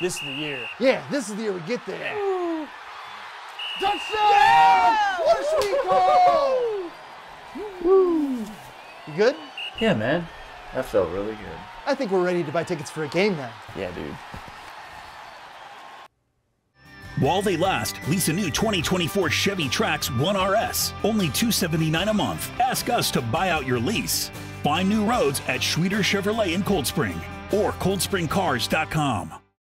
This is the year. Yeah, this is the year we get there. Touchdown! What a sweet call! You good? Yeah, man. That felt really good. I think we're ready to buy tickets for a game now. Yeah, dude. While they last, lease a new 2024 Chevy Trax 1RS, only $279 a month. Ask us to buy out your lease. Find new roads at Schwieters Chevrolet in Cold Spring or coldspringcars.com.